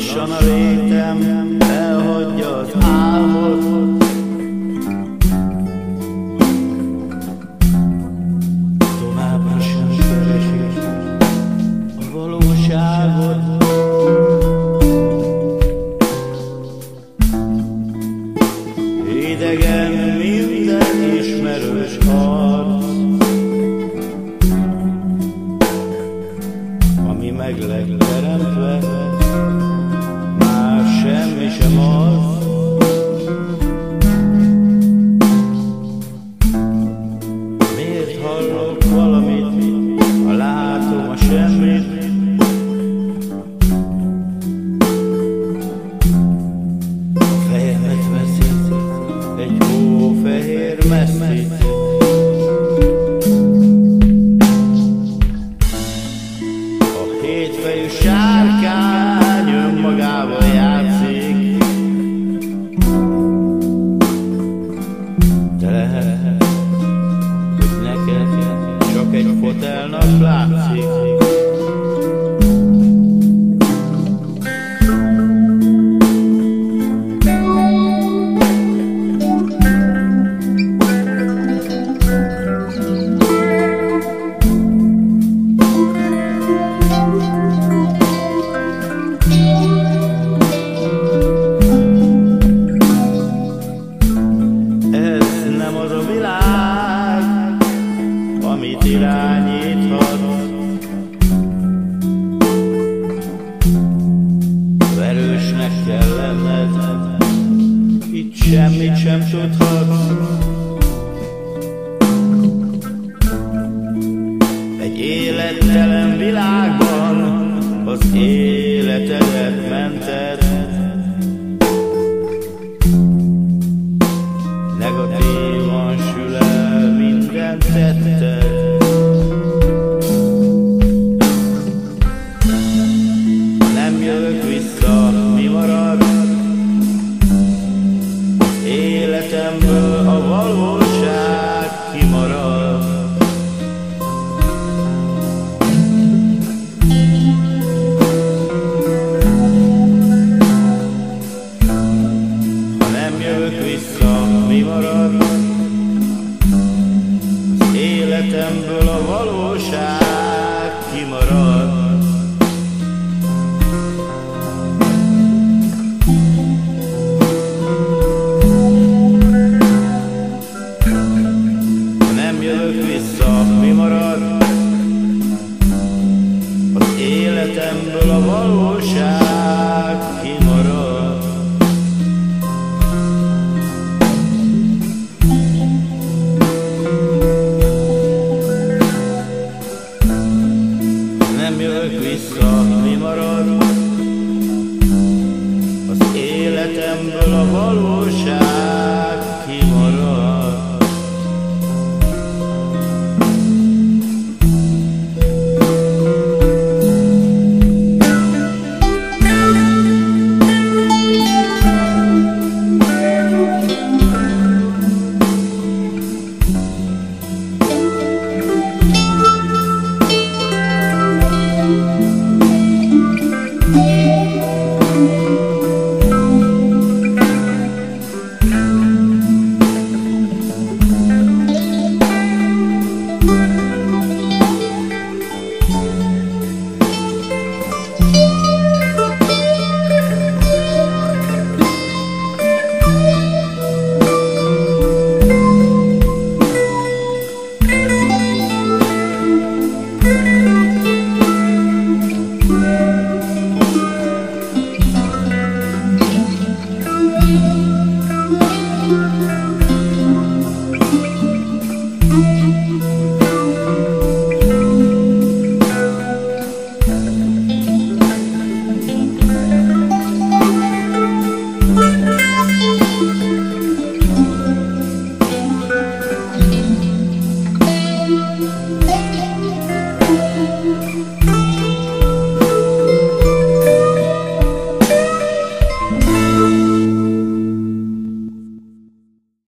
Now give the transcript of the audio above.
Lassan a rétem elhagyja az álmot Továbbra sem keresik Idegen minden ismerős arc Ami meg legteremtve semmi sem az. Hallok valamit, ha látom a semmit? Egy hó fehér messzit. A hétfejű sárkány önmagával játsz. Hogy neked csak egy fotelnak látszik. Amit irányíthat. Verősnek kell lenned, itt semmit sem tudhat. Egy élettelen világban az életedet vissza, mi marad? Az életemből a valóság kimarad. Nem jövök vissza, mi marad? Az életemből a valóság életemből